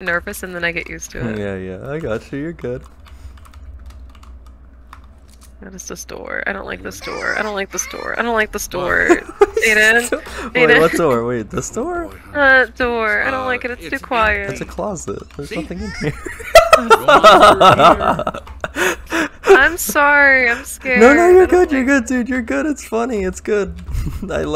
nervous and then I get used to it. Yeah, yeah, I got you. You're good. That is the store. I don't like the store. I don't like the store. I don't like the store. Aiden. Wait, what door? Wait, the store? Uh, door. I don't like it. It's, uh, it's too quiet. It's a closet. There's See? nothing in here. I'm sorry. I'm scared. no, no, you're good. You're good, dude. You're good. It's funny. It's good. I like.